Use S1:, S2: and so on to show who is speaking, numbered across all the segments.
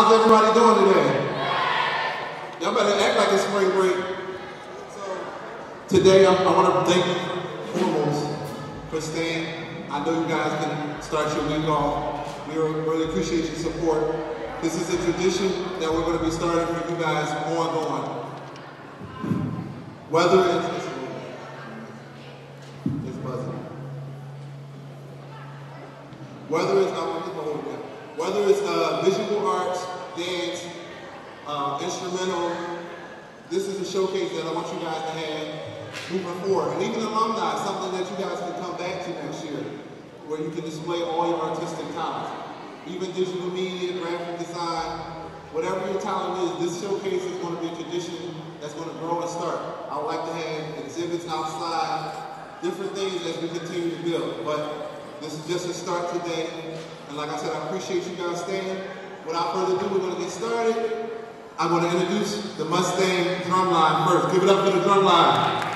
S1: How's everybody doing today? Y'all better act like it's spring break. So today I, I want to thank you foremost for staying. I know you guys can start your week off. We really appreciate your support. This is a tradition that we're going to be starting for you guys ongoing. Whether it's, it's buzzing. Whether it's, I'm gonna hold it Whether it's uh, visual arts, dance, uh, instrumental, this is a showcase that I want you guys to have moving forward. And even alumni, something that you guys can come back to next year, where you can display all your artistic talents. Even digital media, graphic design, whatever your talent is, this showcase is going to be a tradition that's going to grow and start. I would like to have exhibits outside, different things as we continue to build. But this is just a start today. And like I said, I appreciate you guys staying. Without further ado, we're going to get started. I'm going to introduce the Mustang drum line first. Give it up for the drum line.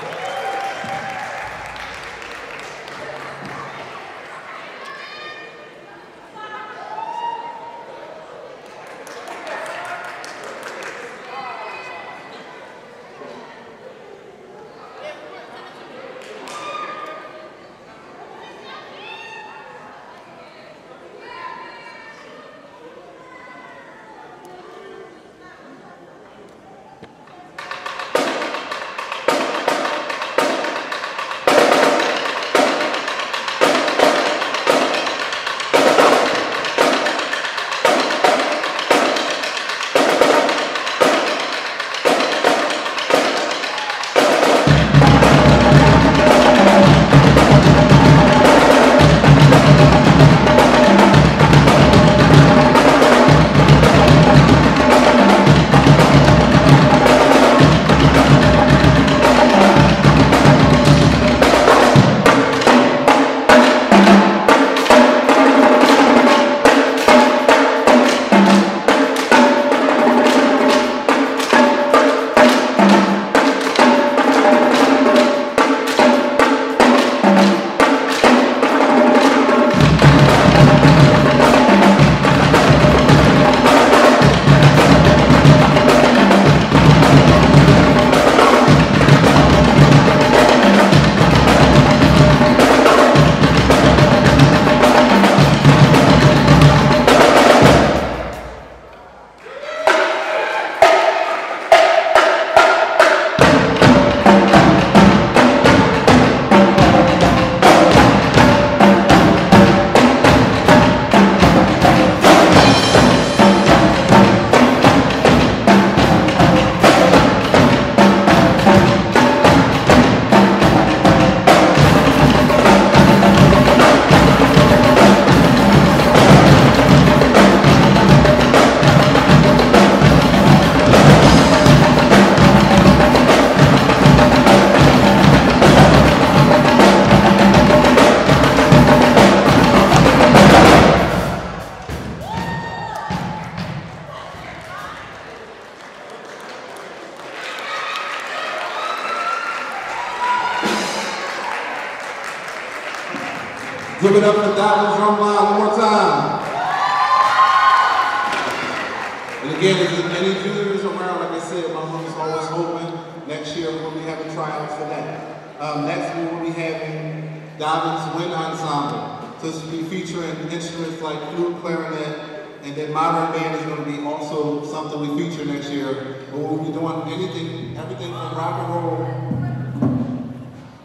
S1: Be featuring instruments like flute, clarinet, and then modern band is going to be also something we feature next year. But we'll be doing anything, everything from rock and roll,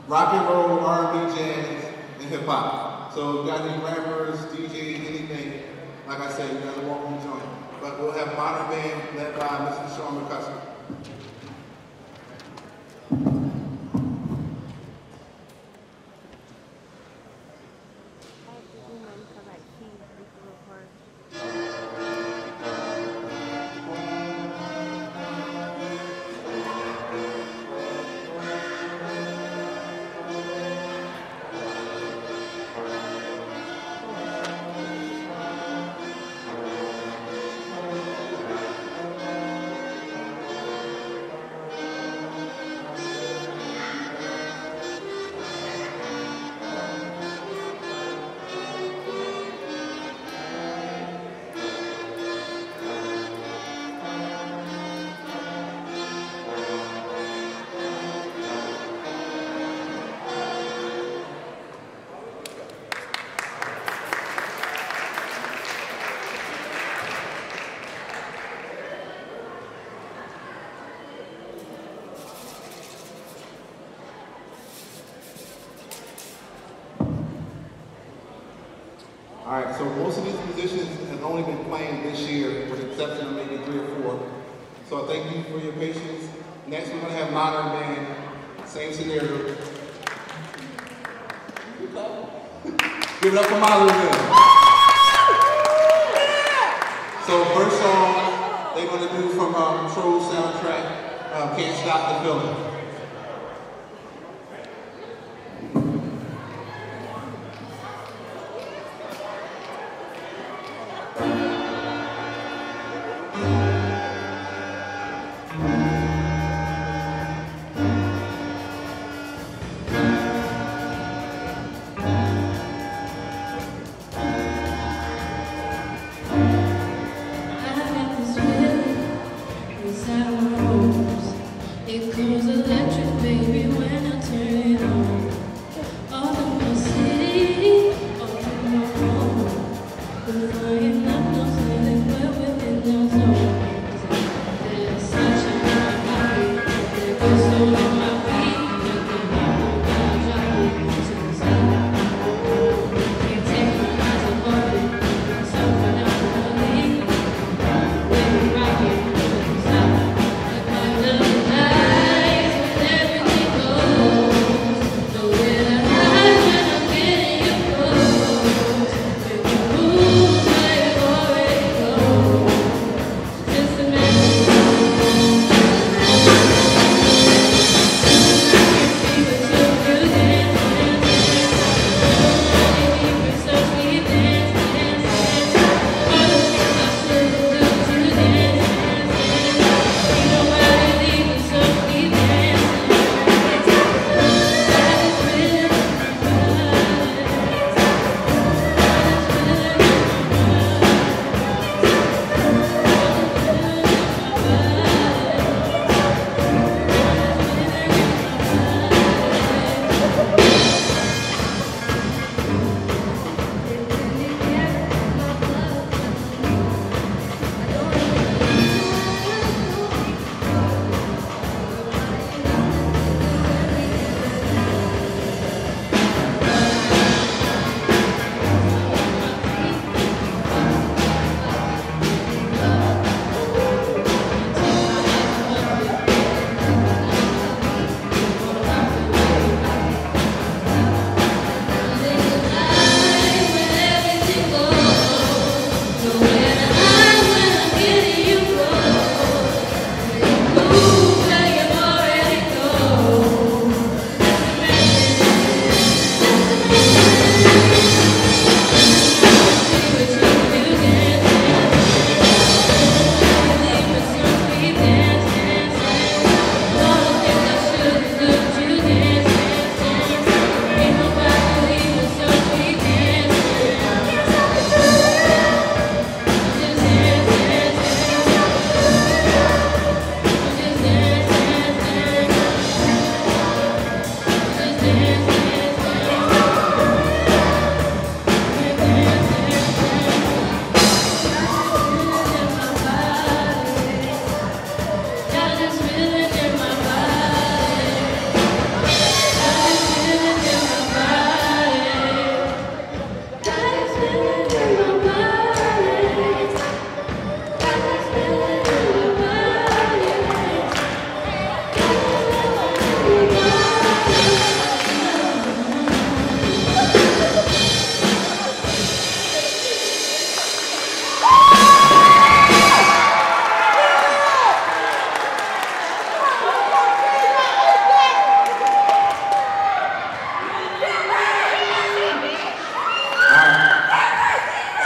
S1: rock and roll, R&B, jazz, and hip hop. So if you got any rappers, DJs, anything, like I said, you guys are welcome to join. But we'll have modern band led by Mr. Sean McCusker.
S2: So most of these musicians have only been playing this year, with the exception of maybe three or four. So I thank you for your patience. Next, we're gonna have modern band, same scenario. Give it up for modern band. So first song they're gonna do from um, Troll soundtrack, um, Can't Stop the Feeling.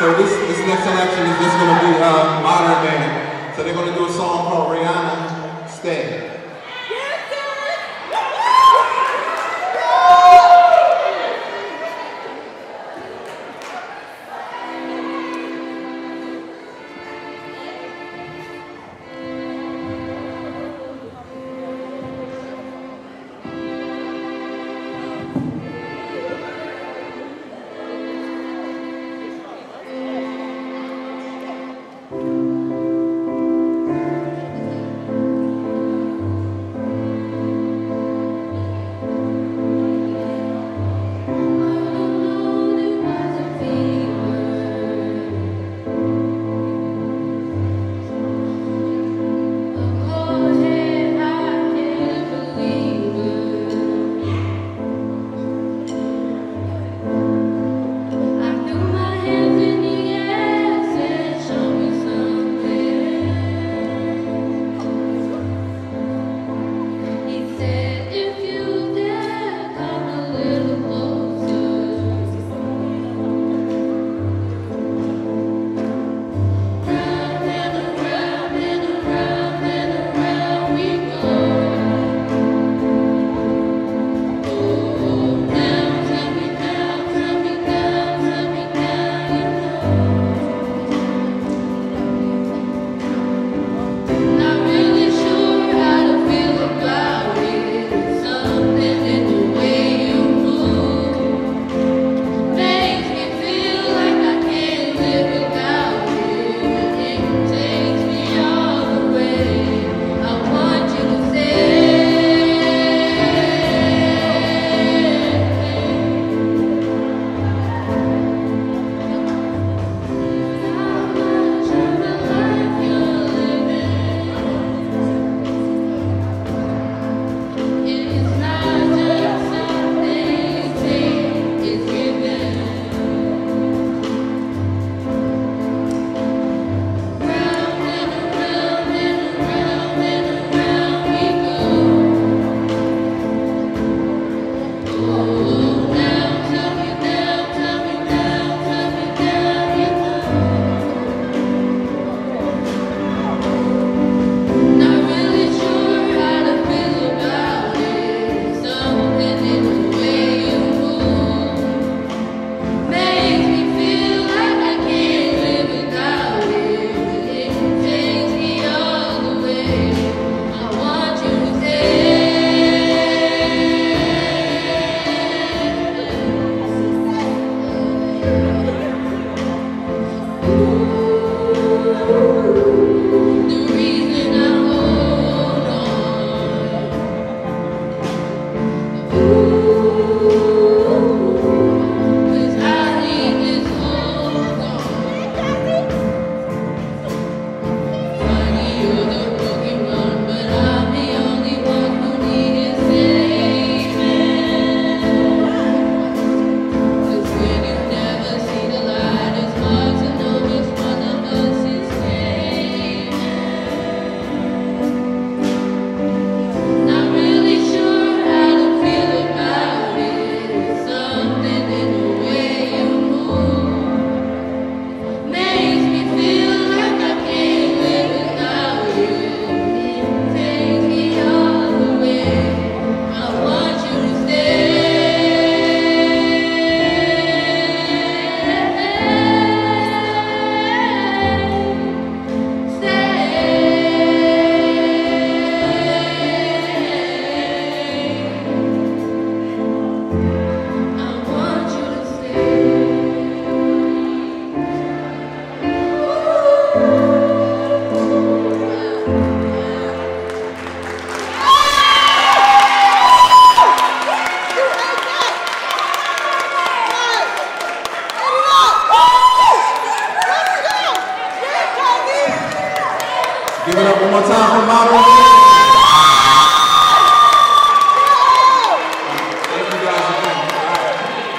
S1: So this, this next selection is just going to be a modern band. So they're going to do a song called Rihanna Stay.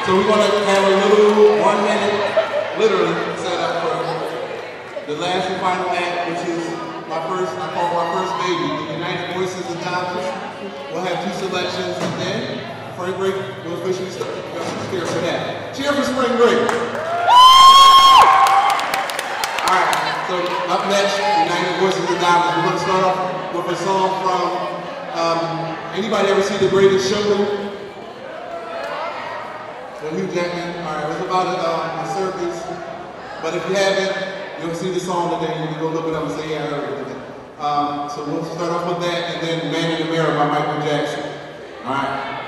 S1: So we're gonna have a little one minute, literally, set up for the last and final act, which is my first, I call my first baby, the United Voices of Dobbins. We'll have two selections and then Spring Break will officially start. Cheer for that. Cheer for Spring Break. All right, so up next, United Voices of Dobbins. We're gonna start off with a song from, um, anybody ever see The Greatest Showman? With Hugh Jackman. All right, it's about a, um, a circus. But if you haven't, you'll see the song today. You can go look it up and say, yeah, I heard it. Um, so we'll start off with that, and then Man in the Mirror by Michael Jackson. All right.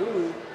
S3: food